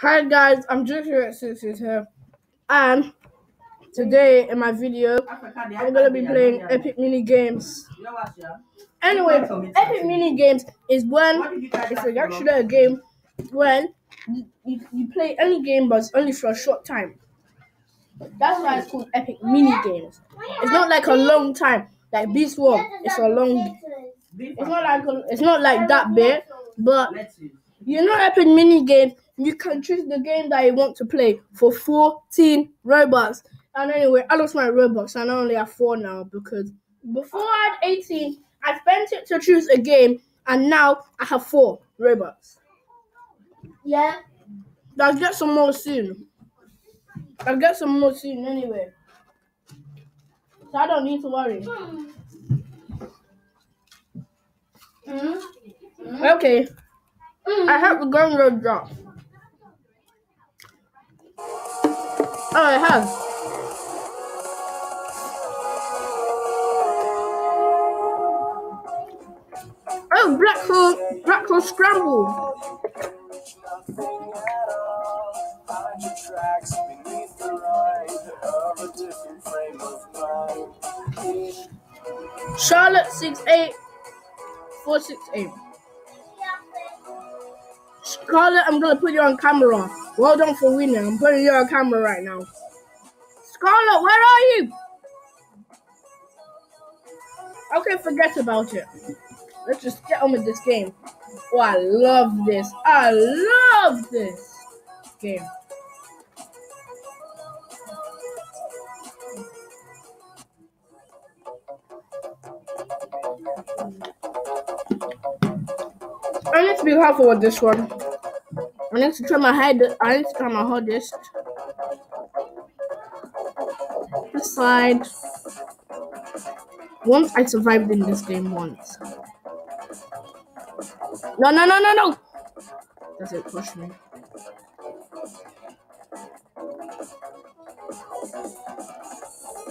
Hi guys, I'm Joshua Sixes here, and today in my video, I'm gonna be playing Epic Mini Games. Anyway, Epic Mini Games is when it's like actually a game when you, you, you play any game, but it's only for a short time. That's why it's called Epic Mini Games. It's not like a long time, like Beast War. It's a long. It's not like a, it's not like that bit, but you know Epic Mini Games. You can choose the game that you want to play for 14 Robux. And anyway, I lost my Robux and I only have four now because before I had 18, I spent it to choose a game and now I have four Robux. Yeah. I'll get some more soon. I'll get some more soon anyway. So I don't need to worry. Mm. Okay. I have the gun road drop. Oh, it has. Oh, black hole, black hole scramble. Charlotte six eight four six eight. Scarlett, I'm gonna put you on camera. Well done for winning. I'm putting you on camera right now. Scarlett, where are you? Okay, forget about it. Let's just get on with this game. Oh, I love this. I love this game. I need to be careful with this one. I need to try my head. I need to try my hardest. This side. Once I survived in this game once. No, no, no, no, no. Does it push me?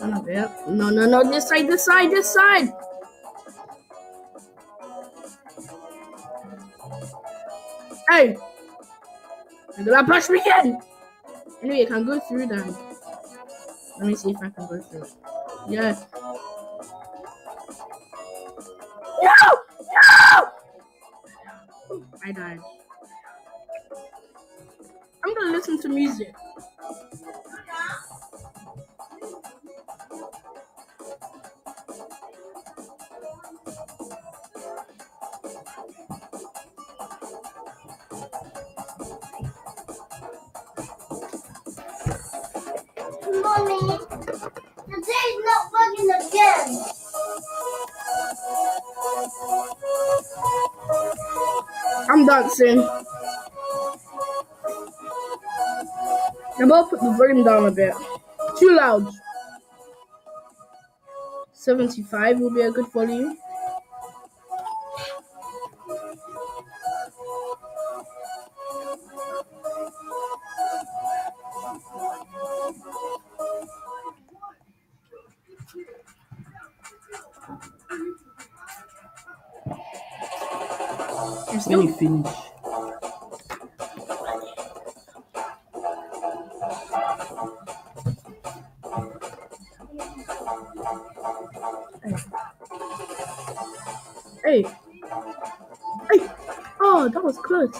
Oh, of. No, no, no. This side, this side, this side. Hey! You're gonna push me in! Anyway, I can go through them. Let me see if I can go through it. Yeah. No! No! I died. I'm gonna listen to music. Dancing. I'm gonna put the volume down a bit. Too loud. 75 will be a good volume. There's When you finish, Hey. Hey. Oh, that was close.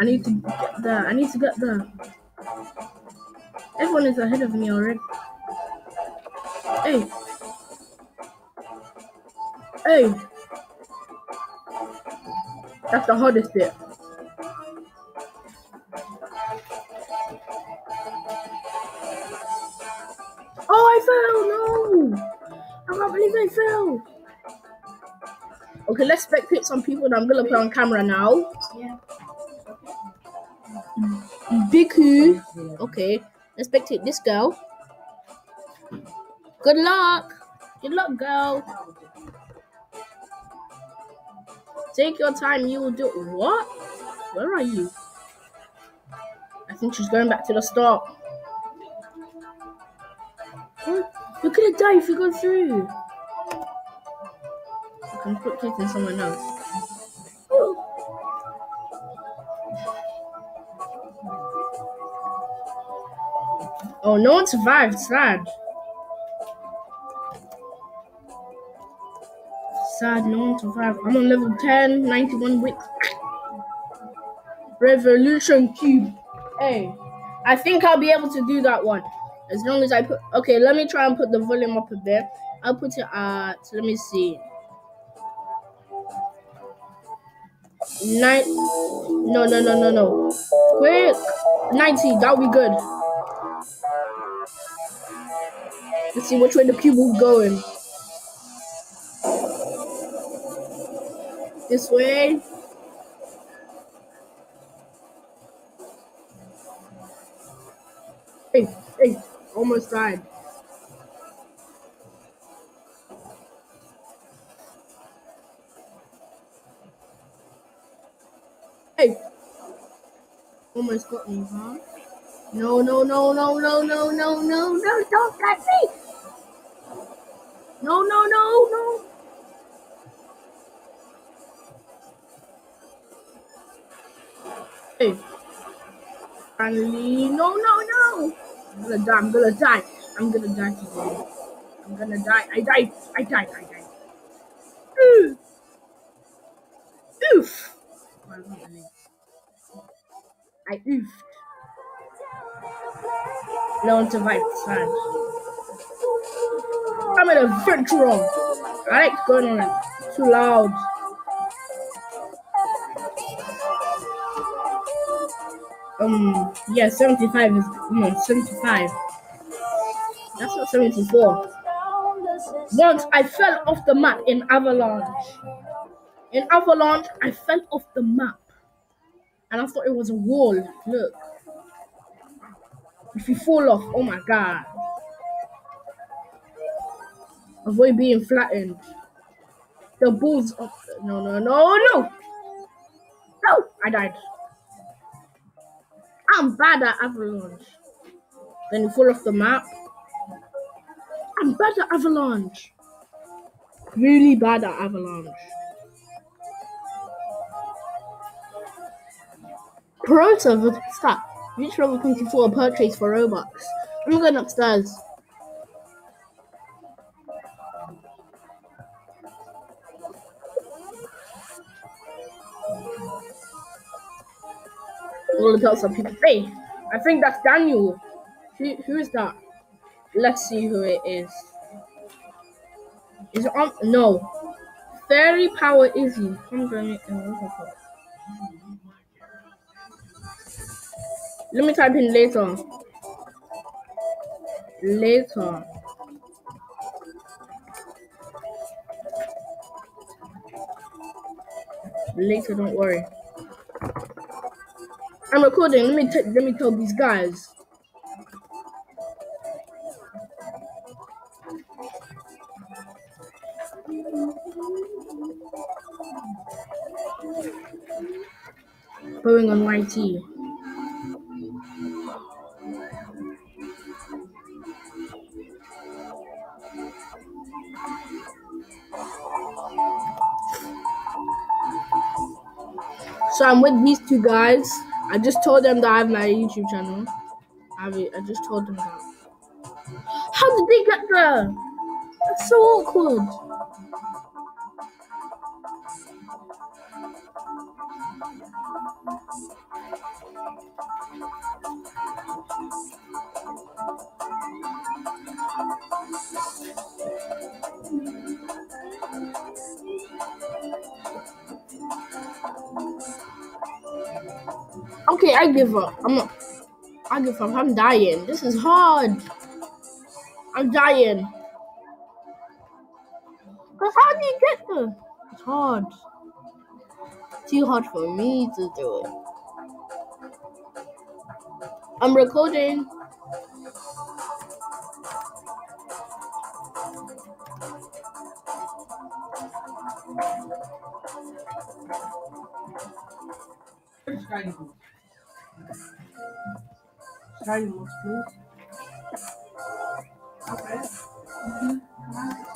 I need to get there. I need to get there. Everyone is ahead of me already. Hey. Hey. That's the hardest bit. Oh, I fell! No! I can't believe I fell! Okay, let's spectate some people that I'm gonna put on camera now. Yeah. Biku. Okay, let's spectate this girl. Good luck. Good luck, girl. Take your time. You will do what? Where are you? I think she's going back to the start. You're gonna die if you go through. We can put kicking someone else. Oh, no one survived. Sad. Sad, no one survived. I'm on level 10, 91 weeks. Revolution Cube. Hey, I think I'll be able to do that one. As long as I put. Okay, let me try and put the volume up a bit. I'll put it at. Let me see. Nine. No, no, no, no, no. Quick. 90. That'll be good. Let's see which way the cube will going. This way. Hey, hey, almost died. Hey, almost got me, huh? No, no, no, no, no, no, no, no, no, don't touch me! No, no, no, no. Finally, no, no, no. I'm gonna die. I'm gonna die. I'm gonna die today. I'm gonna die. I died. I died. I died. Oof. Oof. I oofed. No one survived. Sad. I'm an adventurer. I like going on. Too loud. Um, yeah, 75 is, no, 75. That's not 74. Once I fell off the map in Avalanche. In Avalanche, I fell off the map. And I thought it was a wall. Look. If you fall off, oh my god. Avoid being flattened. The balls up. No, no, no, no. No, I died. I'm bad at avalanche. Then you fall off the map. I'm bad at avalanche. Really bad at avalanche. Pro server start. Reach level 24 purchase for Robux. I'm going upstairs. Tell some people. Hey, I think that's Daniel. Who, who is that? Let's see who it is. Is on? No. Fairy Power going to. Let me type in later. Later. Later, don't worry. I'm recording. Let me let me tell these guys. Going on YT. So I'm with these two guys. I just told them that I have my YouTube channel. I. I just told them that. How did they get there? That's so awkward. Okay, I give up. I'm not. I give up. I'm dying. This is hard. I'm dying. Cause how do you get there? It's hard. Too hard for me to do it. I'm recording. Try most, please. Okay. Mm-hmm.